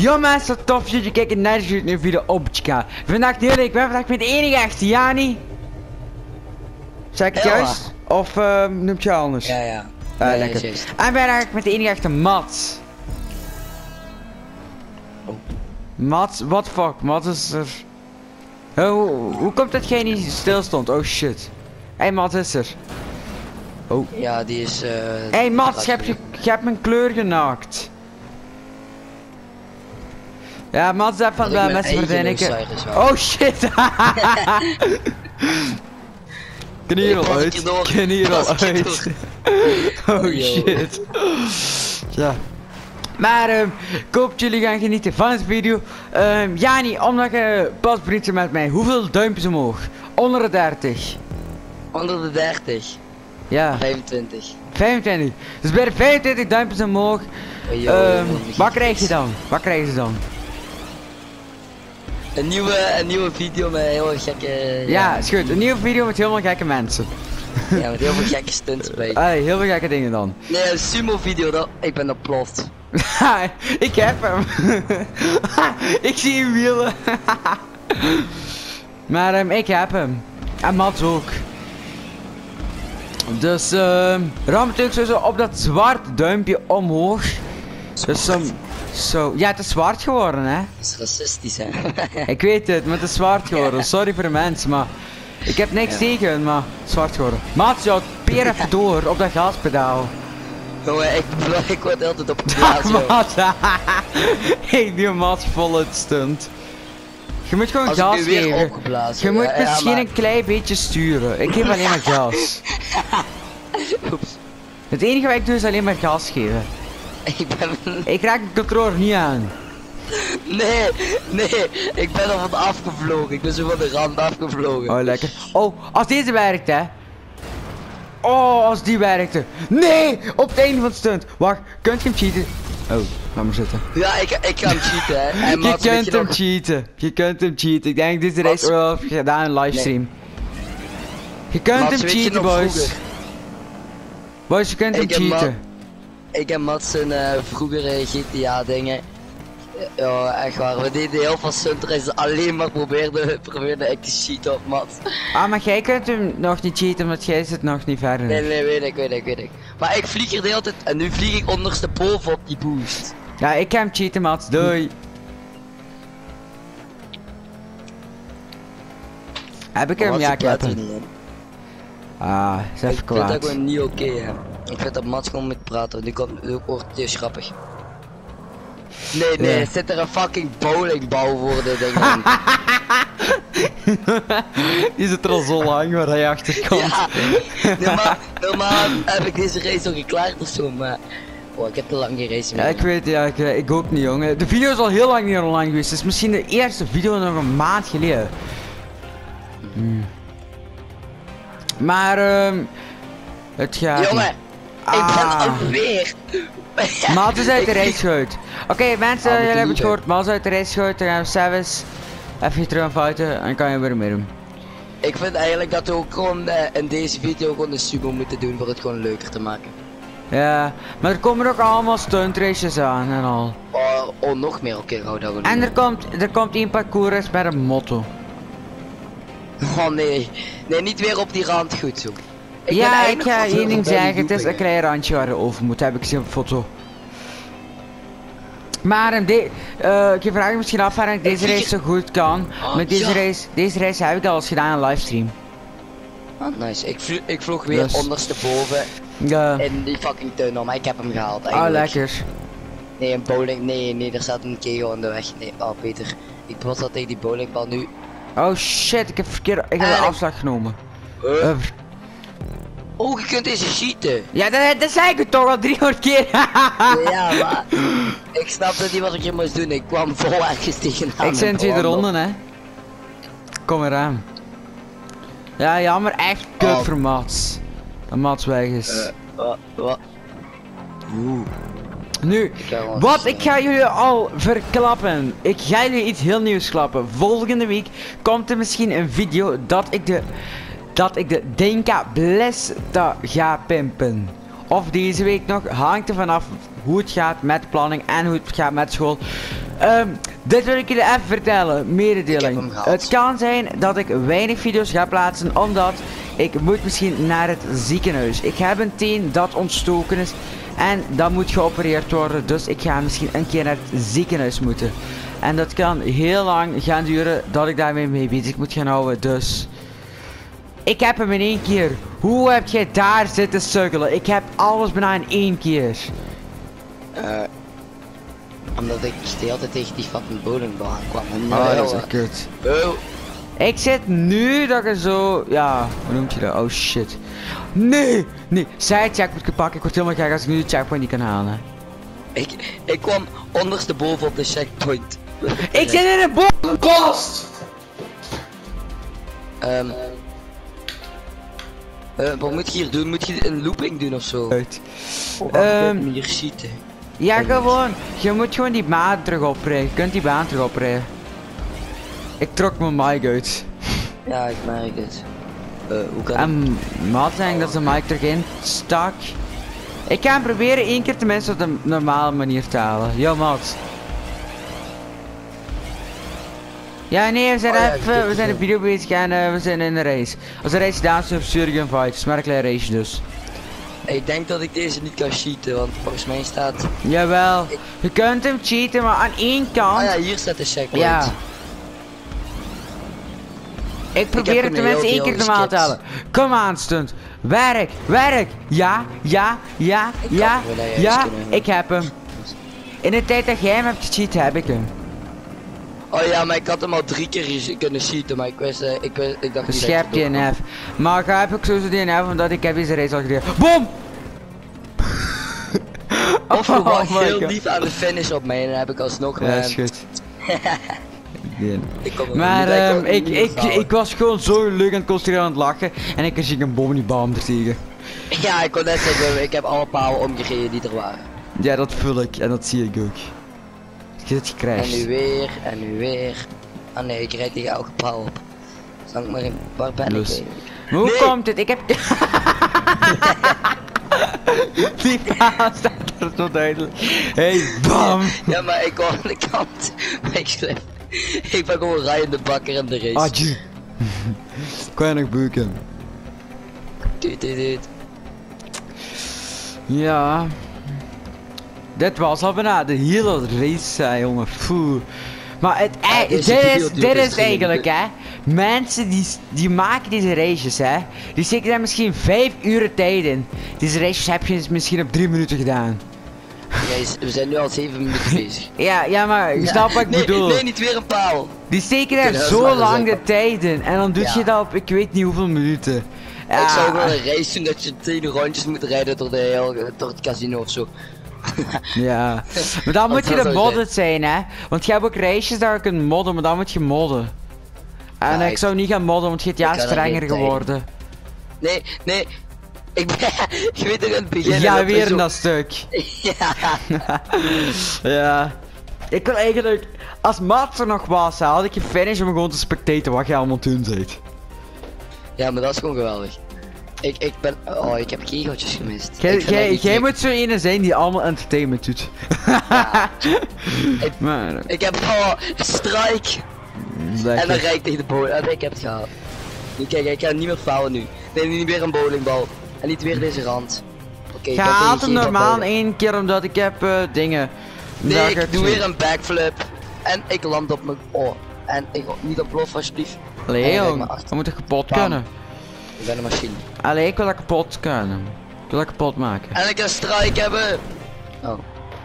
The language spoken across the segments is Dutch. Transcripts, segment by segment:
Yo mensen, tof dat jullie kijken naar deze nieuwe video op Chika. Vandaag de hele ik ben vandaag met de enige echte Jani. Zeg ik het Ja. juist? Of uh, noemt je anders? Ja, ja. Nee, lekker. juist. En ben eigenlijk met de enige echte Mats. Oh. Mats, what the fuck? Mats is er. Oh, hoe, hoe komt dat jij niet stil stond? Oh shit. Hé hey, Mats is er. Ja, die is... eh Hé hey, Mats, je hebt, je, je hebt mijn kleur genakt. Ja, Mats heeft van de mensen. Oh shit! Hier Ik al was een uit. keer uit. Oh shit. Ja. Maar ehm, ik hoop dat jullie gaan genieten van deze video. Ehm Jani, omdat je pas vriendje met mij. Hoeveel duimpjes omhoog? Onder de 30. Onder de 30. Ja, 25. 25. Dus bij de 25 duimpjes omhoog. Oh, ehm, wat krijg je dan? Wat krijg je dan? Een nieuwe, een nieuwe video met heel gekke... Ja, is goed. Een nieuwe video met helemaal gekke mensen. ja, met heel veel gekke stunts bij. Allee, heel veel gekke dingen dan. Nee, een sumo video, dat, ik ben oplost. ik heb hem. ik zie hem wielen. maar ehm, ik heb hem. En Mats ook. Dus ehm ram natuurlijk sowieso op dat zwart duimpje omhoog. Dus zo, zo. Ja, het is zwart geworden hè. Dat is racistisch, hè. Ik weet het, maar het is zwart geworden. Sorry voor de mensen, maar... Ik heb niks Ja. tegen, maar zwart geworden. Mats, jou peer even door op dat gaspedaal. Jongen, ik, ik word altijd op geblazen, joh. Mats, ik doe Mats vol het stunt. Je moet gewoon Als gas ik nu weer geven. opgeblazen Je moet ja, ja, misschien maar- een klein beetje sturen. Ik geef alleen maar gas. Oeps. Het enige wat ik doe is alleen maar gas geven. Ik ben... Ik raak de controller niet aan. Nee, nee, ik ben er van afgevlogen. Ik ben zo van de rand afgevlogen. Oh, lekker. Oh, als deze werkt, hè. Oh, als die werkte. Nee, op het einde van het stunt. Wacht, kunt je hem cheaten? Oh, laat maar zitten. Ja, ik, ik ga hem cheaten, hè. En Je Mats, kunt je hem nog- cheaten. Je kunt hem cheaten. Ik denk deze Mats- race wel gedaan in livestream. Je kunt Mats, hem cheaten, boys. vroeger? Boys, je kunt hem Ik cheaten. Ik en Mats zijn eh, vroegere GTA dingen. Ja, echt waar. We deden heel veel suntraces alleen maar probeerde, probeerde ik te cheaten op Mats. Ah, maar jij kunt hem nog niet cheaten, omdat jij zit nog niet verder. Nee, nee, weet ik, weet ik, weet ik. Maar ik vlieg er de hele tijd en nu vlieg ik ondersteboven op die boost. Ja, ik kan hem cheaten, Mats. Doei. Heb ik hem? Ja, ik heb hem. niet in. Ah, is Ik even vind dat kwaad. gewoon niet oké, hè. Ik vind dat Mats gewoon praten, nu komt nu wordt het grappig. Nee, nee, zit er een fucking bowlingbal voor dit ding. Die zit er al zo lang waar hij achter komt. Ja, normaal, normaal heb ik deze race al geklaard of zo, maar... Oh, ik heb te lang geraced. Ja, ik weet, ja, ik, ik ook niet, jongen. De video is al heel lang niet online geweest. Het is misschien de eerste video nog een maand geleden. Hmm. Maar, ehm... het gaat... Jongen, ik ben Ah. alweer. Maat is uit de race. Oké, mensen, Ah, jullie de hebben het gehoord. Maat is uit de race gegooid. Dan gaan we zelfs even terug aan fouten. En kan je weer meedoen. Ik vind eigenlijk dat we ook gewoon eh, in deze video gewoon een sumo moeten doen voor het gewoon leuker te maken. Ja, maar er komen ook allemaal stunt races aan en al. Oh, oh nog meer, oké, hou dat. En er komt, er komt één parcours met een motto. Oh nee, nee, niet weer op die rand goed zo. Ik ja, ik ga één ding zeggen. Het is een klein randje waar je over moet. Heb ik gezien op de foto. Maar um, de, eh, ik vraag je misschien af waarom ik deze race zo goed kan. Oh, Met deze ja. race, deze race heb ik al eens gedaan in livestream. Ah, nice, ik, vlo ik vloog weer Dus- ondersteboven Ja. in die fucking tunnel, maar ik heb hem gehaald Ah, eigenlijk. lekker. Nee, een bowling, nee, nee, er staat een kegel in de weg. Nee, oh Peter, ik bots al tegen die bowlingbal nu. Oh shit, ik heb verkeerd, ik heb de Ah, afslag genomen. Eh, Oh, je kunt deze cheaten. ja, dat, dat zei ik het toch al 300 keer. ja, maar ik snapte niet wat ik hier moest doen. Ik kwam vol ergens tegenaan. ik de tweede ronde, hè. Kom eraan. Ja, jammer, echt kut Oh. voor Mats. Dat Mats weg is. Eh, wat? Oeh. Nu, wat ik ga jullie al verklappen. Ik ga jullie iets heel nieuws klappen. Volgende week komt er misschien een video dat ik de dat ik de Denka Blesta ga pimpen. Of deze week nog hangt er vanaf hoe het gaat met planning en hoe het gaat met school. Ehm, dit wil ik jullie even vertellen, mededeling. Het kan zijn dat ik weinig video's ga plaatsen, omdat ik moet misschien naar het ziekenhuis. Ik heb een teen dat ontstoken is en dat moet geopereerd worden, dus ik ga misschien een keer naar het ziekenhuis moeten. En dat kan heel lang gaan duren dat ik daarmee mee bezig moet gaan houden, dus... Ik heb hem in één keer. Hoe heb jij daar zitten sukkelen? Ik heb alles bijna in één keer. Eh, omdat ik de hele tijd tegen die fucking bowlingbal. En Oh, dat is echt kut. oh, Ik zit nu dat je zo... Ja, hoe noemt je dat? Oh shit. Nee! Nee, zij checkpoint pakken. Ik word helemaal gek als ik nu de checkpoint niet kan halen. ik, ik kwam ondersteboven op de checkpoint. Ik zit in een boom! Gast! Eh, wat moet je hier doen? Moet je een looping doen of zo? Uit. Ehm, hier? Ja, gewoon. Je moet gewoon die baan terug oprijden. Je kunt die baan terug oprijden. Ik trok mijn mic uit. Ja, ik merk het. Eh, hoe kan En Maat zei dat zijn mic terug in stak. Ik ga hem proberen één keer tenminste op de normale manier te halen. Yo, Maat. Ja, nee, we zijn Oh even, ik we zijn een video bezig en eh, we zijn in een race. Als de race gedaan is, stuur ik een fight. Maar een klein race dus. Ik denk dat ik deze niet kan cheaten, want volgens mij staat... Jawel, je kunt hem cheaten, maar aan één kant. Ah ja, hier staat de checkpoint. Ja. Ik probeer hem het tenminste één keer normaal te halen. Kom aan, stunt. Werk, werk. Ja, ja, ja, Ik ja, ja. Ik heb hem. In de tijd dat jij hem hebt gecheat, heb ik hem. Oh ja, maar ik had hem al drie keer kunnen cheaten, maar ik wist, eh, ik, wist, ik dacht niet jij dat ik DNF. Maar ik heb ook sowieso DNF, omdat ik heb deze race al. Boom! kon. Of Oh was my heel lief aan de finish op mij en dan heb ik alsnog... Ja, eh, is goed. Nee. ik Maar niet, ehm, ik, ik, onthouden. ik was gewoon zo leuk aan het concentreren aan het lachen. En ik zie een boom die bam er tegen. Ja, ik kon net zeggen, ik heb alle palen omgereden die er waren. Ja, dat voel ik en dat zie ik ook. Je zit En nu weer, en nu weer. Ah nee, ik rijd tegen elke paal op. Zal ik maar in, waar ben Dus. hoe Nee. komt het? Ik heb... Die paal staat er zo duidelijk. Hey, bam! Ja, maar ik kwam aan de kant. Ik schreef. Ik ben gewoon Ryan de Bakker in de race. Adje. Kan je nog buken? Duut, duut, duut. Ja. Dit was al bijna de hele race, hè, jongen. Poeh. Maar het, Ja, dit, is, dit is eigenlijk, hè. Mensen die, die maken deze races, hè. Die steken daar misschien 5 uur tijd in. Deze races heb je misschien op 3 minuten gedaan. Guys, we zijn nu al 7 minuten bezig. Ja, ja, maar je snapt wat ik nee, bedoel. Nee, niet weer een paal. Die steken daar zo lang de zeggen. tijd in. En dan doe Ja. je dat op ik weet niet hoeveel minuten. Ik Ja, zou wel een race doen dat je 10 rondjes moet rijden door, de heel, door het casino of zo. ja. Maar dan moet je dat de zou modded zijn, hè. Want je hebt ook races daar je kunt modden, maar dan moet je modden. En Ja, ik ik- zou niet gaan modden, want het ik GTA kan er strenger geworden. Nee, nee. Ik ben. Je weet er in het begin. Ja, dat we weer zo- dat stuk. Ja. ja. Ik wil eigenlijk, als Mats er nog was, had ik je finish om gewoon te spectaten wat jij allemaal doen bent. ja, maar dat is gewoon geweldig. Ik, ik ben. Oh, ik heb kegeltjes gemist. Jij, moet zo ene zijn die allemaal entertainment doet. Ik- maar, Ik heb. Oh, strike! lekker. En dan rijd ik tegen de bowling. En ik heb het gehaald. Nu kijk, ik ga niet meer fouwen nu. Nee, niet weer een bowlingbal. En niet weer deze rand. Oké, ik hem geen normaal één keer omdat ik heb eh, dingen. Nee, ik doe weer een backflip. En ik land op mijn. Oh. En ik niet op alsjeblieft. Allee, En dan rijd ik jong, maar achter. dan moet het kapot Bam. kunnen. Ik ben een machine. Allee, ik wil dat kapot kunnen. Ik wil dat kapot maken. En ik kan strike hebben. Oh.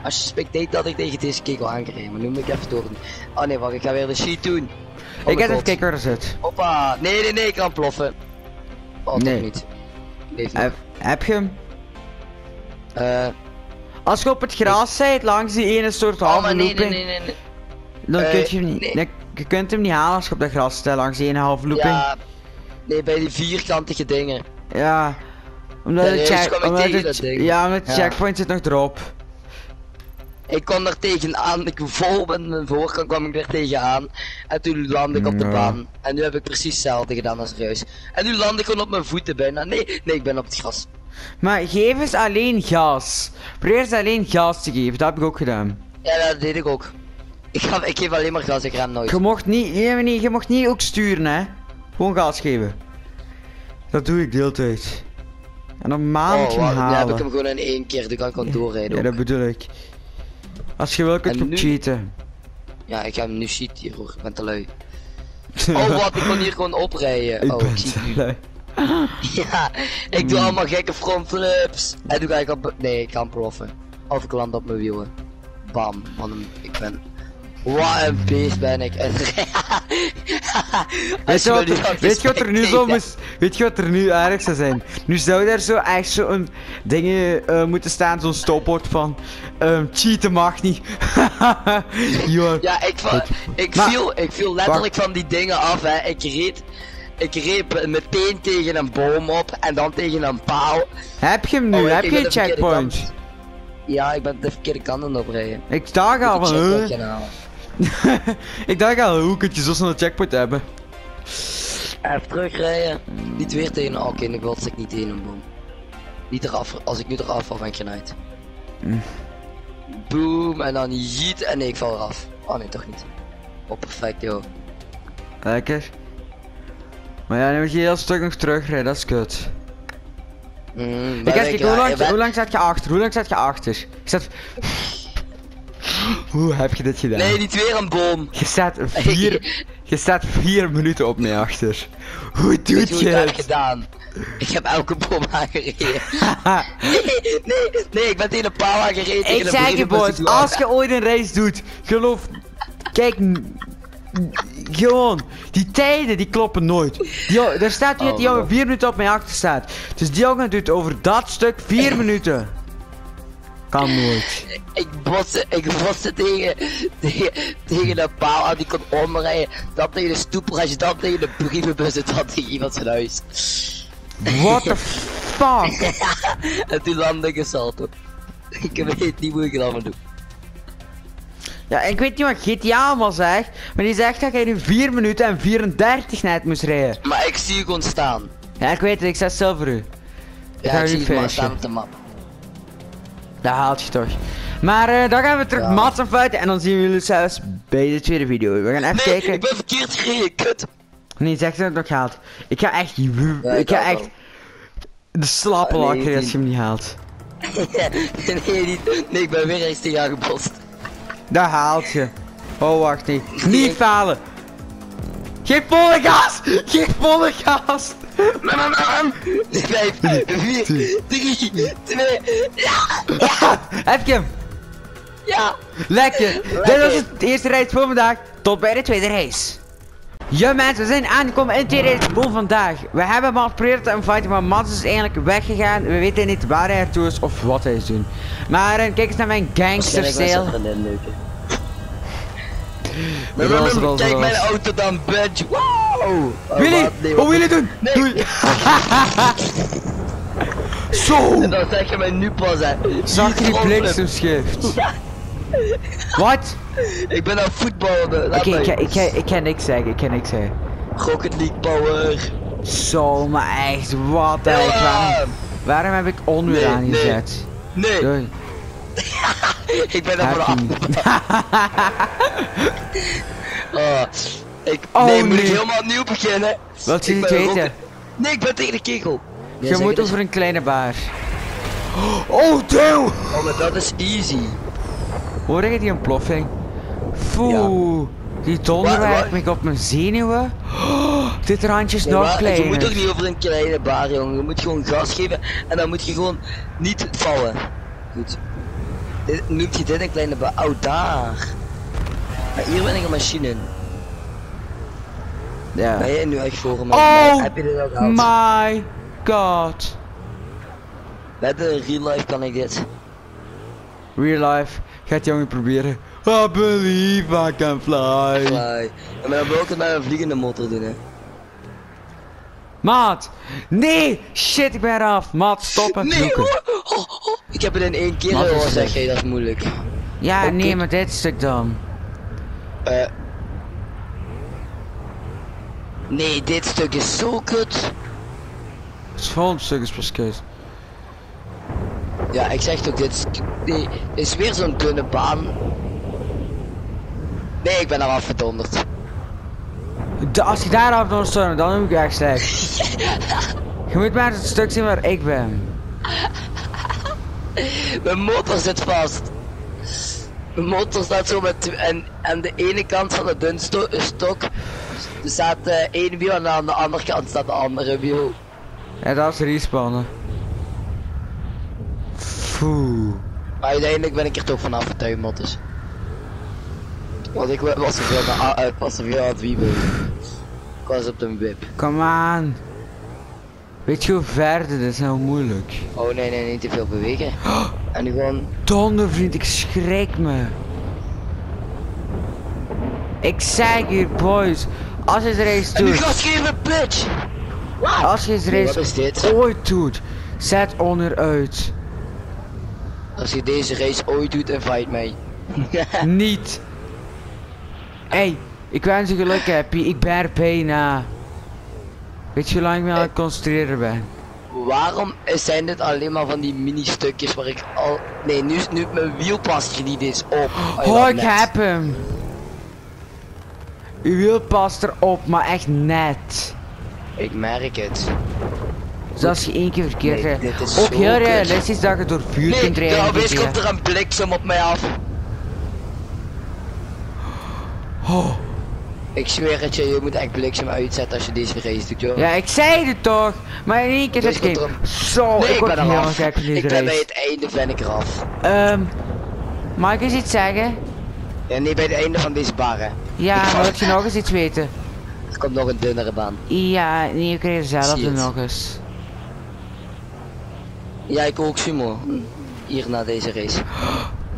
Als je spectate dat ik tegen deze kegel aangereden, maar nu moet ik even door. Oh nee, wacht, ik ga weer de sheet doen. Oh ik mijn ga even god. kijken waar er zit. Hoppa. Nee, nee, nee, ik kan ploffen. Oh, Nee. niet. Heb, heb je hem? Eh, Als je op het gras zit, langs die ene soort oh, halve nee, nee, looping, nee, nee, nee. dan Eh, kun je hem niet. je kunt hem niet halen als je op dat gras zit, langs die ene halve looping. Ja. Nee, bij die vierkantige dingen. Ja. Omdat check, dus ik omdat tegen dat ding. ja, omdat Ja. checkpoint zit nog erop. Ik kwam daar tegenaan, ik vol met mijn voorkant kwam ik daar tegenaan. En toen landde ik op de baan. En nu heb ik precies hetzelfde gedaan als Reus. En nu land ik gewoon op mijn voeten bijna. Nee, nee, ik ben op het gras. Maar geef eens alleen gas. Probeer eens alleen gas te geven, dat heb ik ook gedaan. Ja, dat deed ik ook. Ik, ga, ik geef alleen maar gas, ik rem nooit. Je mocht niet, nee, je mocht niet ook sturen, hè. Gewoon gas geven. Dat doe ik de hele tijd. En dan maand oh, nu heb ik hem gewoon in één keer, dan kan ik gewoon doorrijden. Ja, dat bedoel ik. Als je wil, kun je En ook nu- cheaten. Ja, ik ga hem nu cheaten hier hoor, ik ben te lui. Oh wat, ik kan hier gewoon oprijden. ik oh, ben ik te nu. lui. Ja, ik doe allemaal gekke frontflips. En toen ga ik op... Nee, ik kan proffen. Of ik land op mijn wielen. Bam, man, ik ben... Wat een beest ben ik. Weet je, wat er, weet je wat er nu zo moest, weet je wat er nu erg zou zijn? Nu zou daar zo echt zo'n dingen eh, moeten staan, zo'n stopwoord van ehm cheaten mag niet. Ja, ik, ik, Maar- viel, ik viel letterlijk van die dingen af, hè. Ik reed, ik reed meteen tegen een boom op en dan tegen een paal. Heb je hem nu? Oh, Heb je een checkpoint? Ja, ik ben de verkeerde kant aan het oprijden. Ik dacht al van, ik dacht al, hoe kun je zo snel een checkpoint hebben? Even terugrijden. Niet weer tegen een... Oké, nu wil ik niet tegen een boom. Niet eraf. Als ik nu eraf val, ben ik genaaid. Mm. Boom, en dan jeet en nee, ik val eraf. Oh nee, toch niet. Oh, perfect, joh. Lekker. Maar ja, nu moet je heel stuk nog terugrijden, dat is kut. Mm, Ik gekeken, hoe, lang, ben- hoe lang zat je achter? Hoe lang zat je achter? Ik zat... Hoe heb je dit gedaan? Nee, niet weer een boom. Je staat vier... je staat vier minuten op mij achter. Hoe Weet doet je je het? gedaan? Ik heb elke boom aangereden. nee, nee, nee, ik ben tegen een paal aangereden. ik zeg je boys, als je ooit een race doet, geloof... Kijk... Gewoon, die tijden die kloppen nooit. Die, er staat hier dat die jongen bro. vier minuten op mij achter staat. Dus die jongen doet over dat stuk vier minuten. Kan nooit. Ik botste, ik botste tegen, tegen, tegen een paal aan die kon omrijden. Dan tegen de stoeprasje, dan tegen de brievenbus en dan tegen iemand zijn huis. What the fuck? En toen landde ik een salto. Ik weet niet hoe ik het allemaal doe. Ja, ik weet niet wat GTA allemaal zegt, maar die zegt dat jij nu 4 minuten en 34 net moest rijden. Maar ik zie je gewoon staan. Ja, ik weet het, ik zet stil voor u. Ja, ik zie je finishen. staan op de map. Dat haalt je toch. Maar eh, dan gaan we terug Ja. Mats en dan zien we jullie zelfs bij de tweede video. We gaan even Nee, kijken. ik ben verkeerd gereden, kut. Nee, zeg dat het nog haalt. Ik ga echt... Ja, ik ga echt... De slappe Ah, nee, lakker als je hem niet haalt. nee, niet. Nee, ik ben weer eens tegen jou gebost. Dat haalt je. Oh, wacht niet. Niet falen. Geef volle gas! Geef volle gas! Mam, mam, mam. Vijf, vier, drie, twee, ja, Heb je hem? ja. Lekker. Dit was het eerste race voor vandaag. Tot bij de tweede race. Ja mensen, we zijn aangekomen in de tweede race voor vandaag. We hebben Mats geprobeerd te fighten, maar Mats is eigenlijk weggegaan. We weten niet waar hij naartoe is of wat hij is doen. Maar eh, kijk eens naar mijn gangster roos, Kijk mijn auto dan, bitch. Wow. Oh, Willy, wat? Nee, wat wil je doen? Nee. Doei. Zo! En dan zeg je mij nu pas, hè. Zag je die? Wat? Ik ben aan voetballen. Oké, ik, ga- ik, ga- ik kan niks zeggen, ik kan niks zeggen. Rocket League power. Zo, maar echt, wat. Ja. Waarom, waarom heb ik onweer Nee, aangezet? Nee, Doei. ik ben er voor af. Ik, Oh, nee, moet ik helemaal opnieuw beginnen? Wat je ben weten. Rocket- Nee, ik ben tegen de kegel. Ja, Je moet over een kleine baar. Oh, duw! Oh, maar dat is easy. Hoor je die ontploffing? Foe. Die donder werkt me op mijn zenuwen. Oh, dit randje is Nee, nog maar je kleiner. moet toch niet over een kleine baar, jongen. Je moet gewoon gas geven en dan moet je gewoon niet vallen. Goed. Dit- Noemt je dit een kleine baar? Oh, daar. Maar hier ben ik een machine. Ja. Ben jij nu echt voor me? Oh Heb je dit al gehad? My god. Met de real life kan ik dit. Real life. Gaat jongen proberen. I believe I can fly. Fly. En dan wil ik het met een vliegende motor doen, hè. Maat. Nee. Shit, ik ben eraf. Maat, stop en Nee, oh, oh, oh. Ik heb het in één keer gehoord, zeg jij, dat is moeilijk. Ja, Oh, nee, maar dit stuk dan. Eh. Nee, dit stuk is zo kut. Het volgende stuk is pas kut. Ja, ik zeg toch, dit is, nee, dit is weer zo'n dunne baan. Nee, ik ben er afgedonderd. De- als je daar af wil stormen, dan heb ik echt slecht. Je moet maar het stuk zien waar ik ben. Mijn motor zit vast. Mijn motor staat zo met... En aan de ene kant van de dun sto- stok er staat eh, één wiel en aan de andere kant staat de andere wiel. Ja, dat is respawnen. Foe. Maar uiteindelijk ben ik er toch vanaf getuimeld dus. Want ik wa- was zoveel aan, ah, ik was aan het wiebelen. Ik was op de wip. Kom aan. Weet je hoe ver dit is nou moeilijk? Oh nee, nee, niet te veel bewegen. En nu gewoon... Donder vriend, ik schrik me. Ik zeg hier boys, als je deze race doet, geven, bitch! Wat? als je deze Nee, wat is race dit? ooit doet, zet onderuit. Als je deze race ooit doet, invite mij. Niet. Hey, ik wens je geluk happy, ik ben er bijna. Weet je hoe lang ik me aan het concentreren ben? Waarom zijn dit alleen maar van die mini-stukjes waar ik al... Nee, nu, is- nu mijn wiel past er niet eens op. Oh, Oh, ik heb hem. Uw wiel past erop, maar echt net. Ik merk het. Dus als je één keer verkeerd Nee, rijdt. is Ook heel realistisch dat je door vuur Nee, kunt rijden. GTA. komt er een bliksem op mij af. Oh. Ik zweer het je, je moet echt bliksem uitzetten als je deze race doet, joh. Ja, ik zei het toch. Maar in één keer in. er- Zo, nee, ik word ben helemaal eraf. gek van Ik ben bij het einde ben ik eraf. Ehm, mag ik eens iets zeggen? Ja, nee, bij het einde van deze bar, hè. Ja, Ik wil je nog eens iets weten? Er komt nog een dunnere baan. Ja, ik Zie dezelfde het. nog eens. Ja, ik ook, Sumo. Hier na deze race.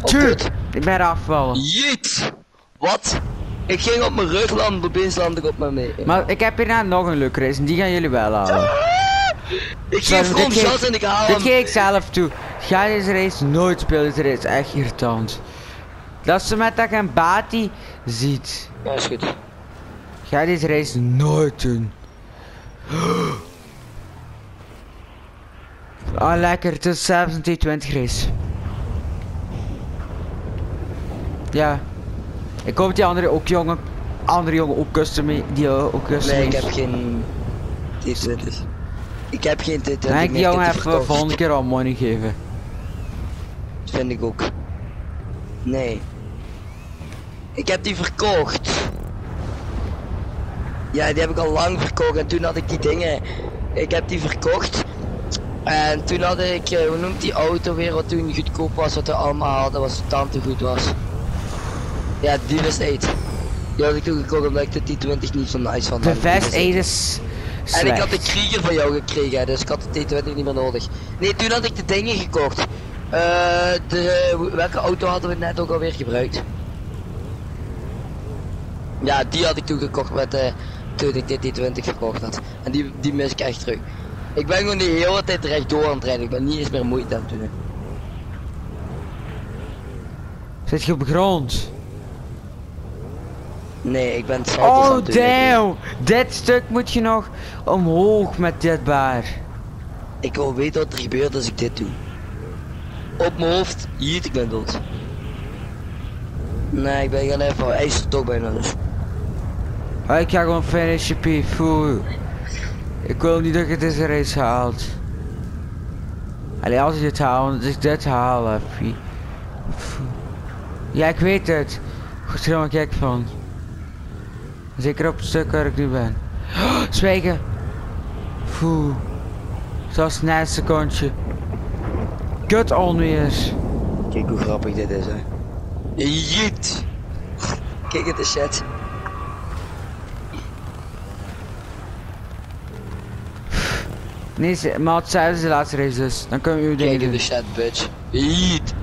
Oh, kut. ik ben eraf gevallen. Jeet! Wat? Ik ging op mijn rug landen, opeens landde ik op mijn mee. Maar ik heb hierna nog een leuke race en die gaan jullie wel halen. ik Sorry, geef maar dit gas en ik haal Dit hem. geef ik zelf toe. Ga deze race nooit spelen, deze race echt irritant. Dat zo met dat je een Bati ziet. Ja, is goed. Ga deze race nooit doen. Ah, lekker. Het is zelfs een T20 race. Ja. Ik hoop die andere ook jongen. Andere jongen ook custom die eh, ook custom Nee, ik heb geen T20. Ik heb geen T20 Nee, ik die jongen even volgende keer al money geven. Dat vind ik ook. Nee. Ik heb die verkocht. Ja, die heb ik al lang verkocht en toen had ik die dingen. Ik heb die verkocht. En toen had ik, eh, hoe noemt die auto weer wat toen goedkoop was, wat we allemaal hadden, was tante goed was. Ja, die was 8. Die had ik toen gekocht omdat ik de T20 niet zo nice vond. De Vest was 8 8. is En ik had de krieger van jou gekregen, dus ik had de T20 niet meer nodig. Nee, toen had ik de dingen gekocht. Eh, de, welke auto hadden we net ook alweer gebruikt? Ja, die had ik toen gekocht met, eh, toen ik de T20 gekocht had. En die, die mis ik echt terug. Ik ben gewoon de hele tijd rechtdoor aan het rijden, ik ben niet eens meer moeite aan het doen. Zit je op de grond? Nee, ik ben het salto's aan Oh het damn! Dit stuk moet je nog omhoog met dit baar. Ik wil weten wat er gebeurt als ik dit doe. Op mijn hoofd, hier, ik ben dood. Nee, ik ben gaan even, hij is er toch bijna dus. Ik ga gewoon finishen, P. Foe. Ik wil niet dat je deze race haalt. Allee, als je dit haalt, want als ik dit haal. Foe. Ja, ik weet het. Goed, er helemaal gek van. Zeker op het stuk waar ik nu ben. Zwijgen. Foe. Zoals net een secondje. Kut onweer. Kijk hoe grappig dit is, hè. Jeet! Kijk het is chat. Nee, maar het is de laatste race dus. Dan kunnen we uw dingen Kijk in de chat, bitch. Jeet!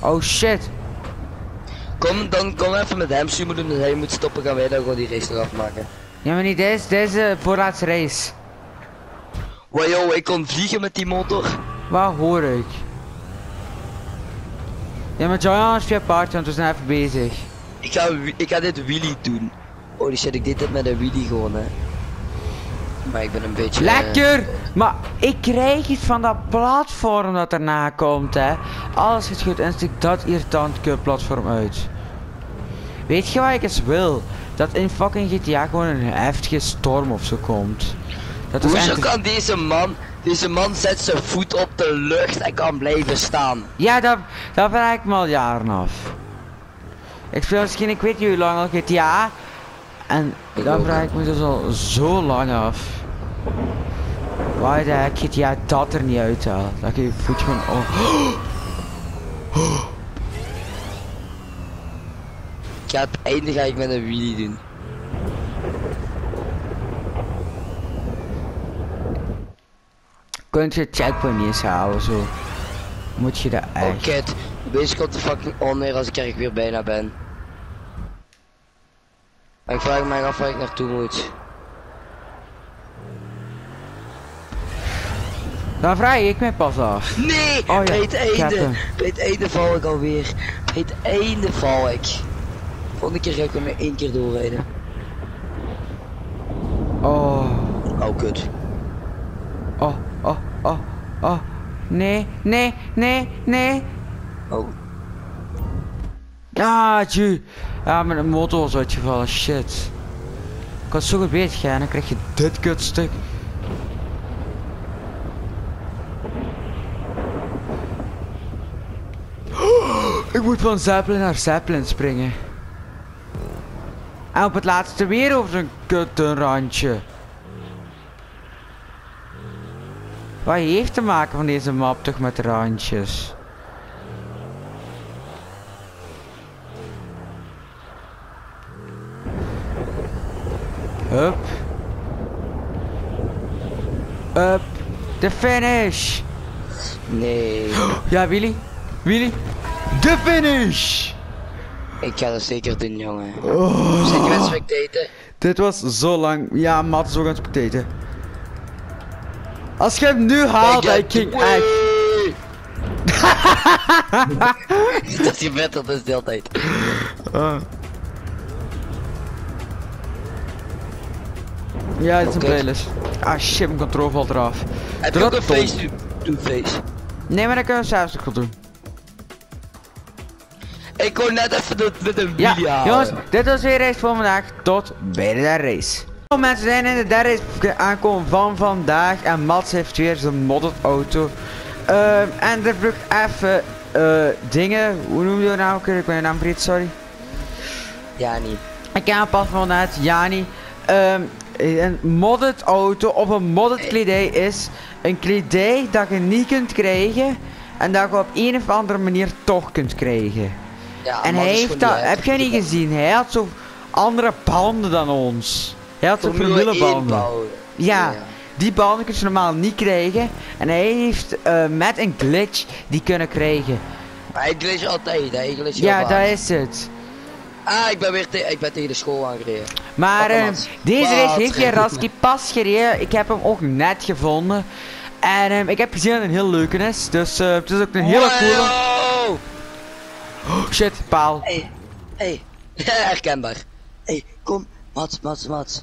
Oh shit. Kom, dan kom even met hem sumo doen, hij moet stoppen, gaan wij dan gewoon die race eraf maken. Ja, maar niet deze, deze voorlaatste race. Wow, yo, ik kon vliegen met die motor. Waar hoor ik? Ja, maar Johan is via party, want we zijn even bezig. Ik ga, ik ga dit wheelie doen. Holy shit, ik deed dit met een wheelie gewoon, hè. Maar ik ben een beetje... eh, Lekker! Maar ik krijg iets van dat platform dat erna komt, hè. Alles is goed en stikt dat irritant platform uit. Weet je wat ik eens wil? Dat in fucking GTA gewoon een heftige storm of zo komt. Dat is Hoezo echt... kan deze man... Deze man zet zijn voet op de lucht en kan blijven staan. Ja, dat, dat vraag ik me al jaren af. Ik speel misschien, ik weet niet hoe lang al GTA. En ook. vraag ik me dus al zo lang af. Waar de heck GTA dat er niet uithaalt. Dat je je voet gewoon... Oh. Ik ga het einde ga ik met een wheelie doen. Kunt je checkpoint niet eens halen zo. Moet je dat Oh echt. kid, wees komt de fucking onweer als ik er weer bijna ben. Maar ik vraag me af waar ik naartoe moet. Dan vraag ik mij pas af. Nee! Oh ja, bij het einde! hem. Bij het einde val ik alweer. Bij het einde val ik. Volgende keer ga ik er maar één keer doorrijden. Oh, Oh kut. oh, oh, oh, oh. Nee, nee, nee, nee. Oh. Ah. Ja, mijn motor was uitgevallen, shit. Ik had zo goed gaan, dan krijg je dit kutstuk. Ik moet van Zeppelin naar Zeppelin springen. En op het laatste weer over zo'n kuttenrandje. Wat heeft te maken van deze map toch met randjes? Hup. Up. De finish. Nee. Ja, Willy. Willy. De finish. Ik ga dat zeker doen, jongen. Oh. Zet je met spectaten? Dit was zo lang. Ja, Matt is ook aan spectaten. Als je hem nu haalt, hij ging echt. dat gebeurt dat is de hele tijd. Ah. Ja, het is een playlist. Ah shit, mijn controle valt eraf. Heb je ook een face? Doe, doe face. Nee, maar dan kunnen we zelfs ook wel doen. Ik kon net even de, met een Ja, wheelie halen. jongens, dit was weer race voor vandaag. Tot bij de race. Oh, mensen zijn in de derde race aankomen van vandaag. En Mats heeft weer zijn modded auto. Ehm, en er vroeg even eh, dingen. Hoe noem je dat nou? Ik ben je naam vergeten, sorry. Ja, niet. Ik ken pas vanuit Jani. Ehm, een modded auto of een modded kledij is een kledij dat je niet kunt krijgen. En dat je op een of andere manier toch kunt krijgen. Ja, En hij heeft dat, heb jij niet gezien? Hij had zo andere banden dan ons. Hij had zo Formule 1 formulebanden. Ja, die banden kun je normaal niet krijgen. En hij heeft eh, met een glitch die kunnen krijgen. Maar ik glitch altijd, hè. Ik glitch Ja, dat is het. Ah, ik ben weer te ik ben tegen de school aangereden. Maar eh, deze race heeft geen Raski pas gereden. Ik heb hem ook net gevonden. En ehm, ik heb gezien dat het een heel leuke is. Dus eh, het is ook een hele coole. Oh, shit, paal. Hey, hey. Herkenbaar. Hey, kom. Mats, Mats, Mats.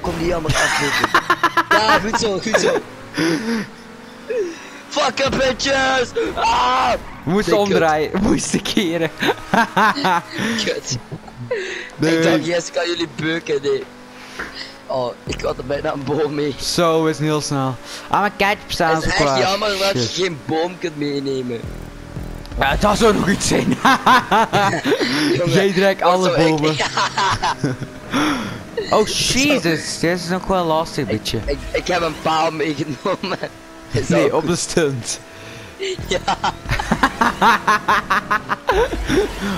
Kom die jammer afwikken. ja, goed zo, goed zo. Fuck up, bitches! Ah! We moesten Nee, kut. omdraaien. We moesten keren. Kut. Nee. Ik dacht, yes, kan jullie beuken, nee. Oh, ik had er bijna een boom mee. Zo is het heel snel. Ah, mijn ketchup staan Het is klaar. echt jammer dat je geen boom kunt meenemen. Ja, dat zou nog iets zijn. Jij trekt dat alle ik- bomen. Oh, Jesus. Dit is nog wel lastig, beetje. Ik, ik heb een paal meegenomen. Nee, op de stunt. Ja.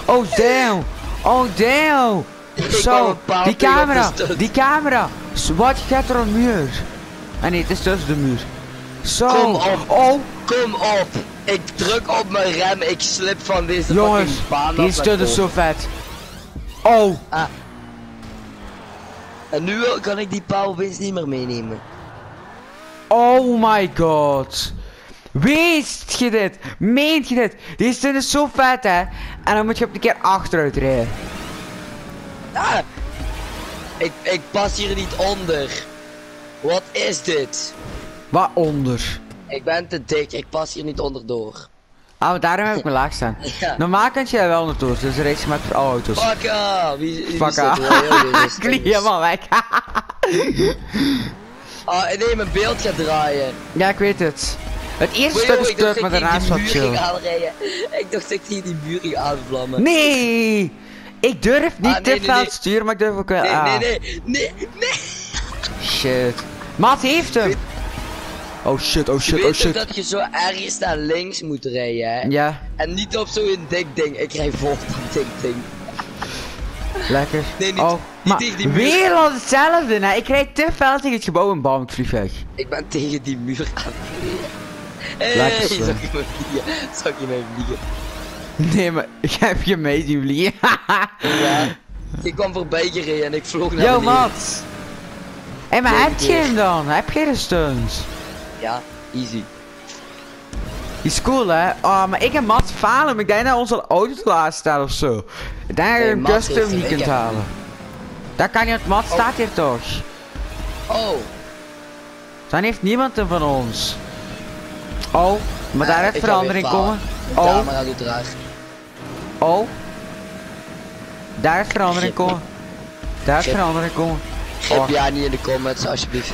Oh, damn. Oh, damn. Zo, die camera. Die camera. Zo, Wat gaat er een muur? Ah nee, het is tussen de muur. Zo. Kom op. Oh, Kom op! Ik druk op mijn rem, ik slip van deze jongens. baan Die stunt is zo boven. vet. Oh. Ah. En nu kan ik die paal niet meer meenemen. Oh my god. Wist je dit? Meent je dit? Die stunt is zo vet, hè? En dan moet je op een keer achteruit rijden. Ah! Ik, ik pas hier niet onder. Wat is dit? Waaronder? Ik ben te dik, ik pas hier niet onderdoor. Ah, maar daarom heb ik me laag staan. Ja. Normaal kan je wel naartoe, dus race je maar voor alle auto's. Fuck ah, wie, wie Fuck deze helemaal weg. Ah, nee, mijn beeld gaat draaien. ja, ik weet het. Het eerste stuk is ik stuk, maar dat ik daarna is wat chill. aanrijden. Ik dacht dat ik tegen die muur ging aanvlammen. Nee! Ik durf niet Ah, nee, te nee, veel nee. te sturen, maar ik durf ook wel. Nee, ah, nee, nee, nee, nee. Shit. Maat heeft hem! Oh shit, oh shit, weet oh shit. dat je zo ergens naar links moet rijden, hè? Ja, En niet op zo'n dik ding. Ik rij vol op dat dik ding. Lekker. Nee, niet- oh, niet maar tegen die muur. weer al hetzelfde. Nee, ik rijd te veel tegen het gebouw en bam, ik vlieg weg. Ik ben tegen die muur aan het vliegen. Hey, Lekker zo. je me vliegen? Zag je mij vliegen? Nee, maar ik heb je mee zien vliegen. Ja. Ik kwam voorbij gereden en ik vloog naar Yo, beneden. Mats. Hé, maar Nee, heb je hem dan? Heb je de stunts? Ja, easy. Die is cool, hè? Oh, maar ik en Mats falen. Ik denk dat onze auto te laat staat of zo. Ik denk dat je Mats custom niet kunt halen. Dat kan niet, want Mats Oh. staat hier toch? Oh, Dan heeft niemand hem van ons. Oh, maar daar eh, heeft ga verandering komen. Oh, oh. Daar is verandering komen. Daar is verandering komen. Geef Oh. ja niet in de comments, alsjeblieft.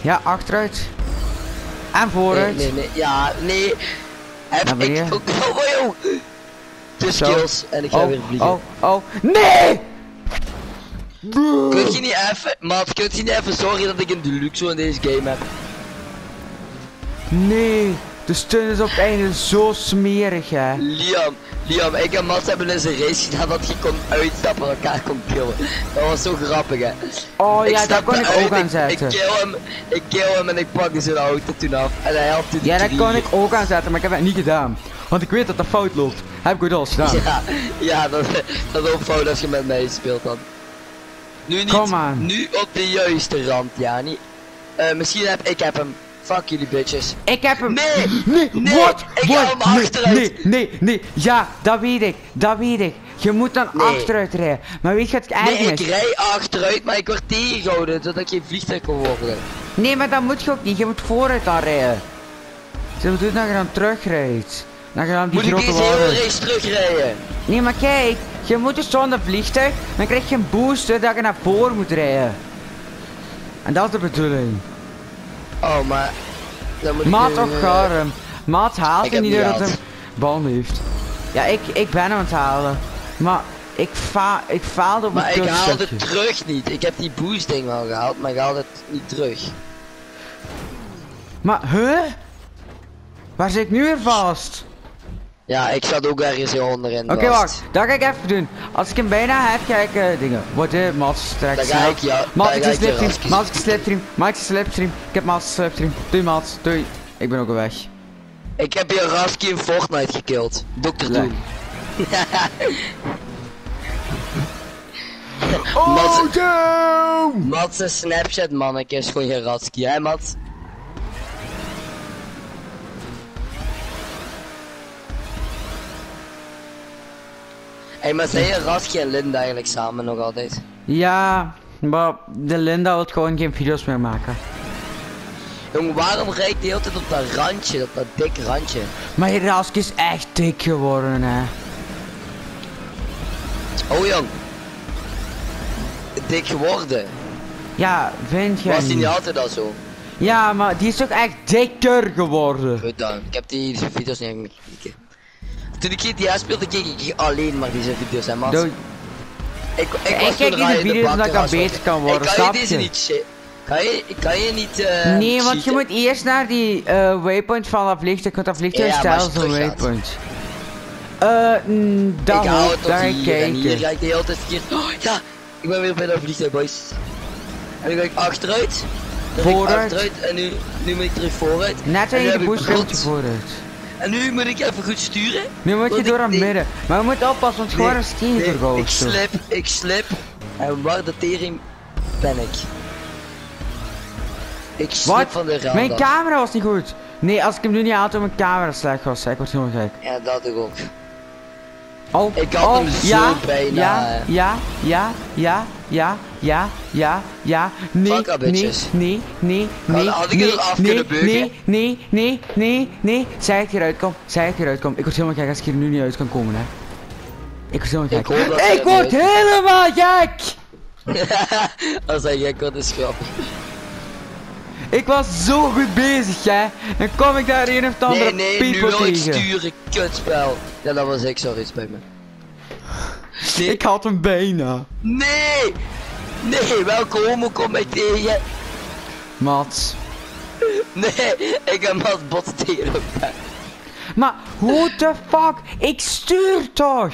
Ja, achteruit. En Nee, vooruit. nee, nee. Ja, nee. Heb ik ook oh, oh, oh. De skills en ik ga Oh, weer vliegen. oh, oh. Nee! Kun je niet even, maat, kun je niet even zorgen dat ik een deluxe in deze game heb? Nee, de stun is op het einde zo smerig, hè. Liam, Liam, ik en Mats hebben eens een race gedaan dat je kon uitstappen en elkaar kon killen. Dat was zo grappig, hè. Oh ja, dat stapte kon ik uit, ook aanzetten. Ik, kill hem, ik kill hem en ik pakte zijn auto toen af. En hij had toen Ja, dat kon ik ook aanzetten, maar ik heb het niet gedaan. Want ik weet dat dat fout loopt. Heb ik ooit al gedaan. Ja, ja dat, dat loopt fout als je met mij speelt dan. Nu niet, Kom aan. nu op de juiste rand, Jani. Eh misschien heb ik heb hem. Fuck jullie bitches. Ik heb hem. Nee, Nee, nee, wat? ik Wat? hou hem nee, achteruit. Nee, nee, nee. Ja, dat weet ik. Dat weet ik. Je moet dan Nee. achteruit rijden. Maar weet je wat ik Nee, eigenlijk ik rij achteruit, maar ik word tegengehouden zodat ik geen vliegtuig kan worden. Nee, maar dat moet je ook niet. Je moet vooruit dan rijden. Ze bedoelt dat je dan terugrijdt. Dat je dan die Moet ik grote deze hele race terugrijden? Nee, maar kijk. Je moet dus zonder vliegtuig. Dan krijg je een booster dat je naar voren moet rijden. En dat is de bedoeling. Oh, maar... Dan moet Maat toch eh, garm. Maat haalt hem heb niet dat gehaald. band heeft. Ja, ik, ik ben hem aan het halen. Maar ik, fa ik faalde op Maar een ik haalde het terug niet. Ik heb die boost ding wel gehaald, maar ik haalde het niet terug. Maar, huh? Waar zit ik nu weer vast? Ja, ik zat ook ergens hier onderin. Oké, vast. wacht. Dat ga ik even doen. Als ik hem bijna heb, ga ik eh, dingen. Wat is Mats straks Dan ga ik Mats, dan ik ga is ik slipstream. Mats, ik slipstream. Mats, is slipstream. Ik heb Mats slipstream. Doei Mats. Doei. Ik ben ook al weg. Ik heb hier Rasky in Fortnite. Dr. Ja. Doom. Oh! Mats een Snapchat manneke is gewoon Rasky, hè Mats? Hey, maar zijn je Rasky en Linda eigenlijk samen nog altijd? Ja, maar de Linda wil gewoon geen video's meer maken. Jongen, waarom rijd ik de hele tijd op dat randje, op dat dikke randje? Maar Rask is echt dik geworden, hè. Oh jong. Dik geworden. Ja, vind jij Was die niet altijd al zo? Ja, maar die is ook echt dikker geworden. Goed dan. Ik heb die video's niet meer. Toen ik GTA speelde, keek ik alleen maar deze video's en. Doei. Ik, ik, Ik kijk deze video's omdat ik dan als beter kan worden, Hey, kan snap je deze niet shit? Kan je, kan je niet eh Nee, want je moet eerst naar die eh, waypoint van dat vliegtuig, want dat vliegtuig Ja, is maar als je zelfs een terug gaat. waypoint. Eh, mm, dat Ik hou het daar ga ik hier en hier kijken. ga ik de hele tijd verkeerd. Oh ja, ik ben weer bij dat vliegtuig boys. En nu ga ik achteruit. Dan ga ik Vooruit. achteruit en nu, nu moet ik terug vooruit. Net nu je de ik boost komt je brand. vooruit. En nu moet ik even goed sturen. Nu moet je door ik- aan het nee. midden. Maar we moeten oppassen, want gewoon een nee, steen ik doorgooien. slip, ik slip. En waar de tering ben ik? Ik slip Wat? van de rand. Mijn camera was niet goed. Nee, als ik hem nu niet had, dan mijn camera slecht was. Ik word helemaal gek. Ja, dat ik ook. Oh, Ik had oh, hem zo ja, bijna, Ja, hè. ja, ja, ja, ja. Ja, ja, ja. Nee, Fuck nee, bitches. nee, nee, nee, had ik nee, af nee, nee, nee, nee, nee, nee. Ik hieruit kom, zeg ik hieruit kom. Ik word helemaal gek als ik hier nu niet uit kan komen, hè. Ik word helemaal gek. Ik word helemaal gek! Als hij gek wordt, is grappig. Ik was zo goed bezig, hè. Dan kom ik daar een of andere Nee, nee, nu wil ik sturen, kutspel. Ja, dat was ik, sorry, spijt me. Nee, Ik had hem bijna. nee! Nee, welke homo kom ik tegen? Mats. Nee, ik heb Mats botten tegen. Maar hoe de fuck? Ik stuur toch?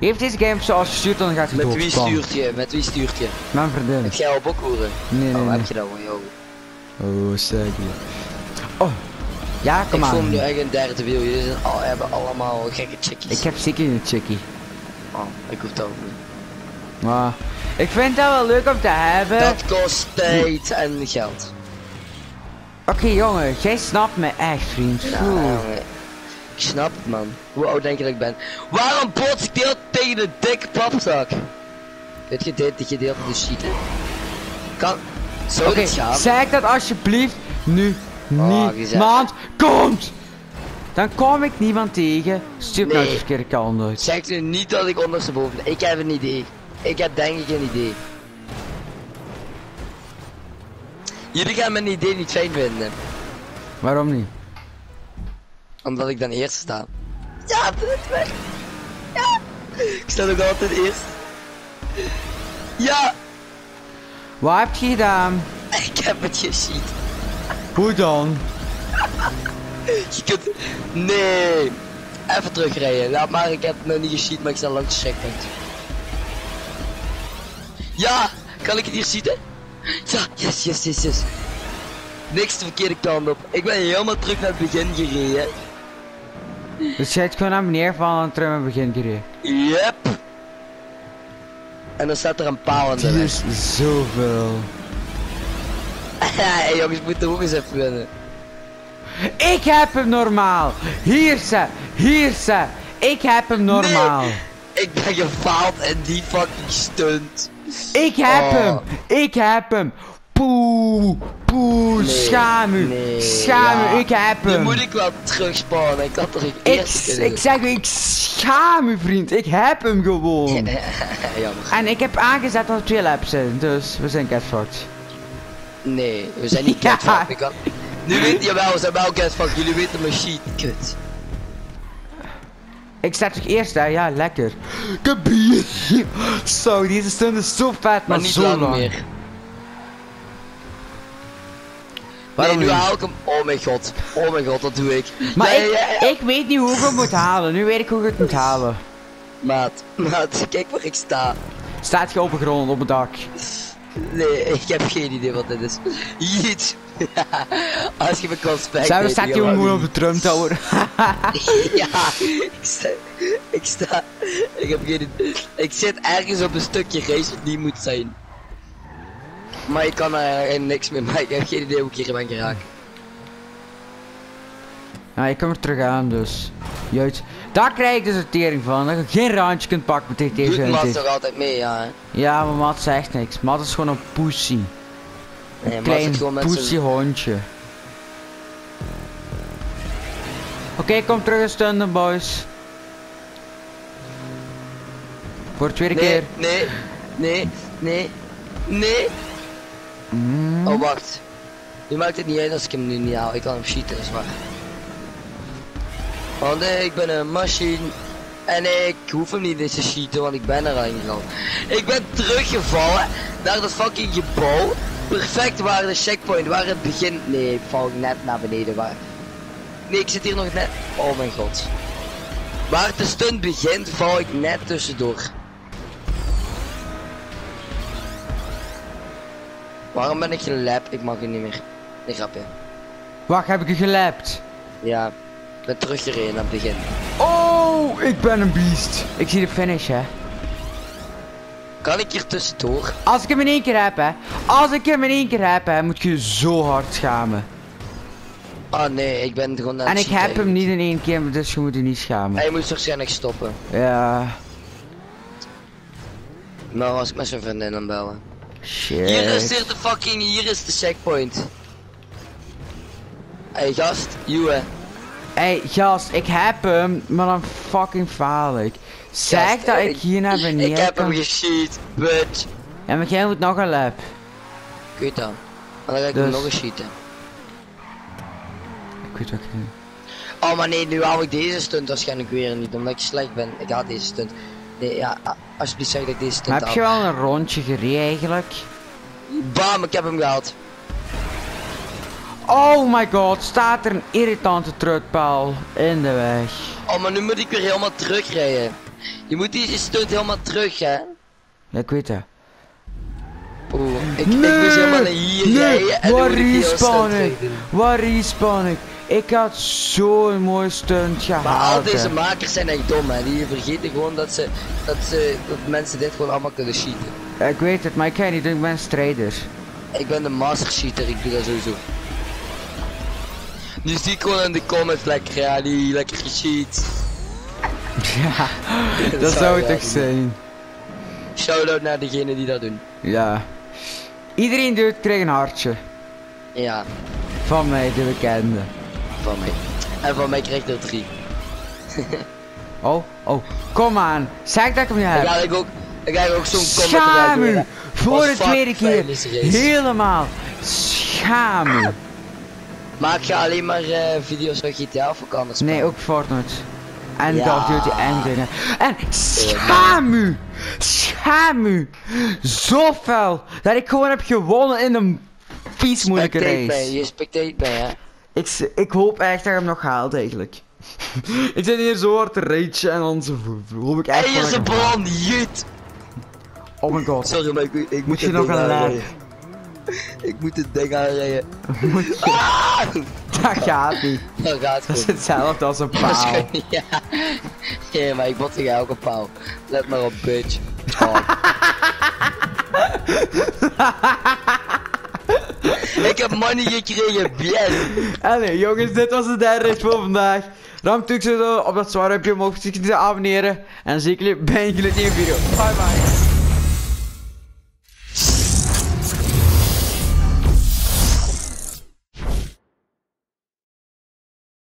Heeft deze game zoals gestuurd, dan gaat hij Met wie stuurt je? Met wie stuurt je? Mijn vriendin. Heb jij op ook horen? Nee, nee, Oh, nee. heb je dat joh. Oh, zeker. Oh. Ja, kom Ik voel nu aan. echt een derde wiel. Jullie zijn al, hebben allemaal gekke chickies. Ik heb zeker een chickie. Oh, ik hoef dat ook niet. Maar ik vind dat wel leuk om te hebben. Dat kost tijd en geld. Oké jongen, jij snapt me echt vriend. Ja, ik snap het man. Hoe oud denk je dat ik ben? Waarom bots ik deel tegen de dikke papzak? Dit, dat je deelt de shit Kan, dit gaan? zeg dat alsjeblieft nu Oh, niet. Want komt! Dan kom ik niemand tegen. Stuur me Nee. uit de verkeerde kant uit. Zeg nu niet dat ik ondersteboven ben. Ik heb een idee. Ik heb denk ik een idee. Jullie gaan mijn idee niet fijn vinden. Waarom niet? Omdat ik dan eerst sta. Ja, dat is weg. Ja. Ik sta nog altijd eerst. Ja, Wat heb je gedaan? ik heb het geschiet. Hoe dan? Je kunt... Nee. Even terugrijden. Laat maar, ik heb nog niet geschiet, maar ik sta langs de checkpoint. Ja, kan ik het hier schieten? Ja, yes, yes, yes, yes. Niks de verkeerde kant op. Ik ben helemaal terug naar het begin gereden. Dus jij hebt gewoon naar beneden vallen en terug naar het begin gereden. Yep. En dan staat er een paal aan de weg. is zoveel. hey jongens, ik moet er ook eens even winnen. Ik heb hem normaal. Hier ze, hier ze. Ik heb hem normaal. Ik ben gefaald en die fucking stunt. Ik heb Oh. hem. Ik heb hem. Poeh, poeh, Nee, schaam u. nee, schaam ja. u, ik heb Nu hem. moet ik wel terugspannen. Ik had er Ik, eerst kunnen ik zeg u, ik schaam u vriend. Ik heb hem gewoon. doen. Jammer. En ik heb aangezet dat twee laps zijn, dus we zijn catfucked. Nee, we zijn niet Ja. catfuck. Ik had... Nu weet je wel, we zijn wel catfuck. Jullie weten mijn shit. Kut. Ik sta toch eerst daar, ja, lekker. Zo, deze stund is zo vet, maar, Maar niet zo lang, lang. meer. Waarom nee, nu haal ik hem. Oh mijn god. Oh mijn god, dat doe ik. Maar Nee, ik, ja, ja. ik weet niet hoe ik het moet halen. Nu weet ik hoe ik het moet halen. Maat, maat, kijk waar ik sta. Staat je op de grond, op het dak. Nee, ik heb geen idee wat dit is. Jeet. Als je me kan spijken. Zijn we staat hier gewoon op de Trump Tower. Ja, ik sta, ik sta, ik heb geen idee. Ik zit ergens op een stukje race wat niet moet zijn. Maar ik kan er niks meer maken, ik heb geen idee hoe ik hier ben geraakt. Ja, ik kom er terug aan, dus. Juist. Daar krijg ik dus een tering van. Dat je geen randje kunt pakken met Doet deze Mats deze. toch altijd mee, ja hè? Ja, maar Matt zegt niks. Matt is gewoon een pussy. Nee, Mats Klein pussy hondje. Oké, kom terug in stunden, boys. Voor de tweede Nee, keer. nee, nee, nee, nee. Mm. Oh, wacht. Nu maakt het niet uit als ik hem nu niet haal. Ik kan hem cheaten, dat is waar. Want ik ben een machine. En ik hoef hem niet eens te cheaten, want ik ben er al ingegaan. Ik ben teruggevallen naar dat fucking gebouw. Perfect waar de checkpoint, waar het begint. Nee, ik val net naar beneden. Waar... Nee, ik zit hier nog net. Oh mijn god. Waar de stunt begint, val ik net tussendoor. Waarom ben ik gelapt? Ik mag het niet meer. Nee, grapje. Wacht, heb ik je gelapt? Ja, ben teruggereden aan het begin. Oh, ik ben een beest. Ik zie de finish, hè. Kan ik hier tussendoor? Als ik hem in één keer heb, hè. Als ik hem in één keer heb, hè, moet je je zo hard schamen. Ah nee, ik ben gewoon aan En ik heb hem niet in één keer, dus je moet je niet schamen. Hij moet waarschijnlijk stoppen. Ja. Nou was ik met zijn vriendin aan bellen. Shit. Hier is hier de fucking, hier is de checkpoint. Hey gast, Hey gast, ik heb hem, maar dan fucking faal ik. Zeg Gast, dat ik- hier naar beneden Ik heb kan. hem geschiet, bitch. Ja, maar jij moet nog een lap. Weet dat. Maar dan ga ik hem Dus- nog eens schieten. Ik weet ook niet. Oh maar nee, nu hou ik deze stunt waarschijnlijk weer niet, omdat ik slecht ben. Ik haat deze stunt. Nee, ja, alsjeblieft zeg dat ik deze stunt Maar heb je wel een rondje gereden eigenlijk? Bam, ik heb hem gehaald. Oh my god, staat er een irritante trutpaal in de weg. Oh, maar nu moet ik weer helemaal terugrijden. Je moet deze stunt helemaal terug, hè. Ja, ik weet het. Oeh, ik, ik moest helemaal naar hier rijden en waar die respawn ik? Waar respawn ik? Ik had zo'n mooie stunt gehaald. Maar al deze makers zijn echt dom, hè. Die vergeten gewoon dat ze, dat ze, dat mensen dit gewoon allemaal kunnen cheaten. Ik weet het, maar ik kan niet doen, ik ben strijder. Ik ben de master cheater, ik doe dat sowieso. Nu zie ik gewoon in de comments lekker, ja, die lekker gecheat. Ja, dat zou het ja, toch zijn. Shout-out naar degenen die dat doen. Ja. Iedereen doet, krijgt een hartje. Ja, Van mij, de bekende. van mij. En van mij krijgt er drie. Oh, oh, kom aan. Zeg dat ik hem niet heb. ga ik ook, ik ook zo'n comment Schaam u! Voor Was de tweede keer. er. Helemaal. Schaam u. Maar ik ga alleen maar eh, video's van GTA of ook anders Nee, ook Fortnite. En Ja. Call of Duty en dingen. En schaam u! Schaam u! Zo fel dat ik gewoon heb gewonnen in een vies moeilijke Spectate race. je spectate mij, hè. Ik, ik hoop echt dat hij hem nog haalt eigenlijk. ik zit hier zo hard te en dan zo hoop ik echt Hey, hier is een ik bron, jut! Oh my god. Sorry, maar ik, ik moet Moet je nog een lap? Ik moet het ding aanrijden. Moet je- Ah! Dat gaat niet. Dat gaat Dat is hetzelfde als een paal. ja. Ja, maar ik bot tegen elke pauw. Let maar op, bitch. Oh. ik heb money gekregen, bien. Allee, jongens, dit was de derde voor vandaag. Ram op dat zware upje omhoog, abonneren. En zie ik jullie bij een video. Bye bye.